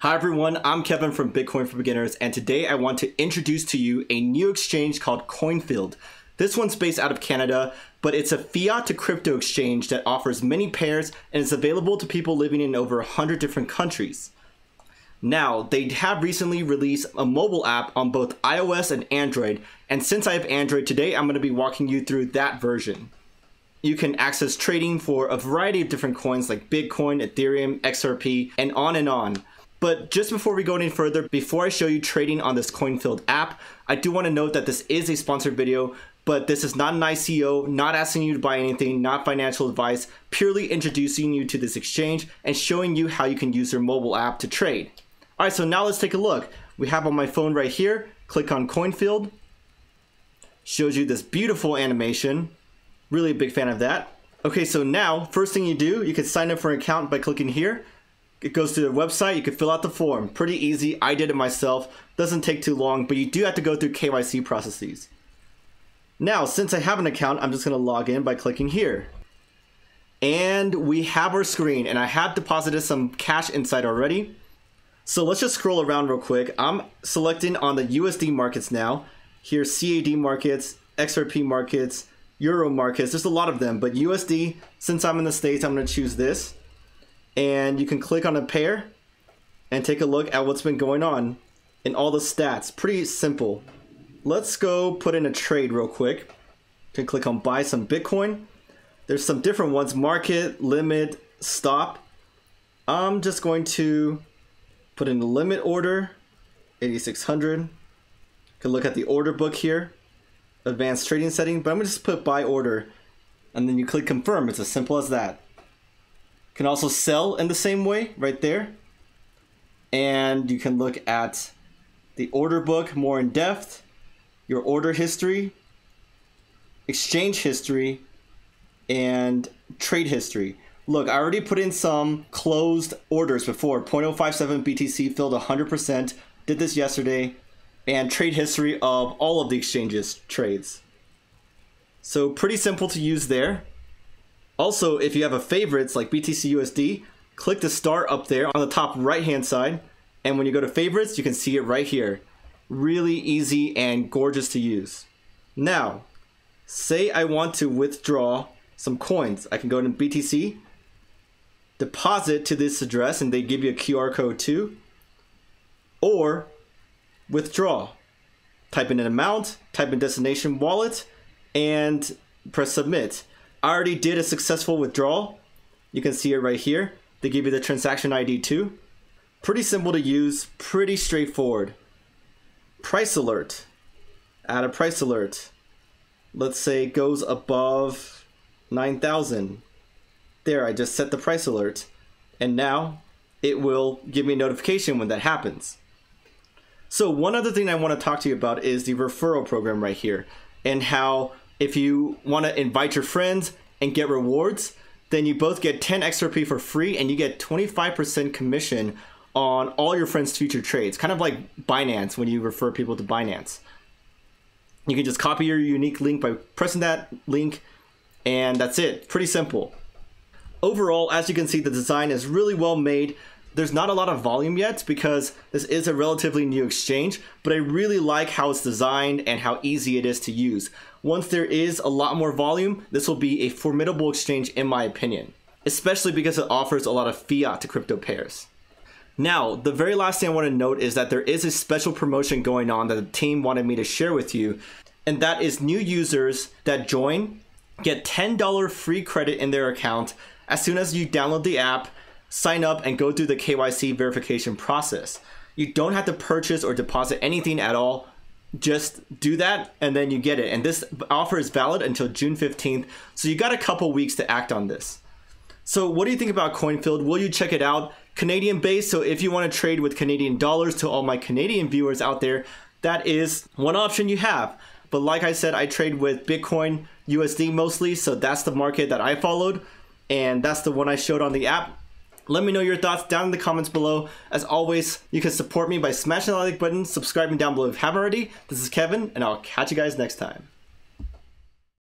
Hi everyone, I'm Kevin from Bitcoin for Beginners, and today I want to introduce to you a new exchange called Coinfield. This one's based out of Canada, but it's a fiat to crypto exchange that offers many pairs and is available to people living in over 100 different countries. Now, they have recently released a mobile app on both iOS and Android, and since I have Android today, I'm going to be walking you through that version. You can access trading for a variety of different coins like Bitcoin, Ethereum, XRP, and on and on. But just before we go any further, before I show you trading on this CoinField app, I do want to note that this is a sponsored video, but this is not an ICO, not asking you to buy anything, not financial advice, purely introducing you to this exchange and showing you how you can use their mobile app to trade. All right, so now let's take a look. We have on my phone right here, click on CoinField, shows you this beautiful animation. Really a big fan of that. Okay, so now, first thing you do, you can sign up for an account by clicking here. It goes to the website, you can fill out the form. Pretty easy, I did it myself. Doesn't take too long, but you do have to go through KYC processes. Now, since I have an account, I'm just gonna log in by clicking here. And we have our screen, and I have deposited some cash inside already. So let's just scroll around real quick. I'm selecting on the USD markets now. Here's CAD markets, XRP markets, Euro markets. There's a lot of them, but USD, since I'm in the States, I'm gonna choose this and you can click on a pair and take a look at what's been going on in all the stats. Pretty simple. Let's go put in a trade real quick. You can click on buy some Bitcoin. There's some different ones, market, limit, stop. I'm just going to put in the limit order, 8600. You can look at the order book here, advanced trading setting, but I'm gonna just put buy order and then you click confirm. It's as simple as that. Can also sell in the same way right there. And you can look at the order book more in depth, your order history, exchange history, and trade history. Look, I already put in some closed orders before. 0.057 BTC filled 100%. Did this yesterday. And trade history of all of the exchanges trades. So pretty simple to use there. Also, if you have a favorites like BTC USD, click the star up there on the top right hand side. And when you go to favorites, you can see it right here. Really easy and gorgeous to use. Now, say I want to withdraw some coins. I can go to BTC, deposit to this address, and they give you a QR code too. Or withdraw. Type in an amount, type in destination wallet, and press submit. I already did a successful withdrawal. You can see it right here. They give you the transaction ID too. Pretty simple to use, pretty straightforward. Price alert. Add a price alert. Let's say it goes above 9,000. There, I just set the price alert. And now it will give me a notification when that happens. So one other thing I want to talk to you about is the referral program right here and how if you want to invite your friends and get rewards, then you both get 10 XRP for free and you get 25% commission on all your friends' future trades. Kind of like Binance when you refer people to Binance. You can just copy your unique link by pressing that link, and that's it. Pretty simple. Overall, as you can see, the design is really well made. There's not a lot of volume yet because this is a relatively new exchange, but I really like how it's designed and how easy it is to use. Once there is a lot more volume, this will be a formidable exchange in my opinion, especially because it offers a lot of fiat to crypto pairs. Now, the very last thing I want to note is that there is a special promotion going on that the team wanted me to share with you, and that is new users that join get $10 free credit in their account as soon as you download the app sign up and go through the KYC verification process. You don't have to purchase or deposit anything at all. Just do that and then you get it. And this offer is valid until June 15th. So you got a couple weeks to act on this. So what do you think about Coinfield? Will you check it out? Canadian based, so if you want to trade with Canadian dollars to all my Canadian viewers out there, that is one option you have. But like I said, I trade with Bitcoin USD mostly, so that's the market that I followed, and that's the one I showed on the app. Let me know your thoughts down in the comments below. As always, you can support me by smashing the like button, subscribing down below if you haven't already. This is Kevin, and I'll catch you guys next time.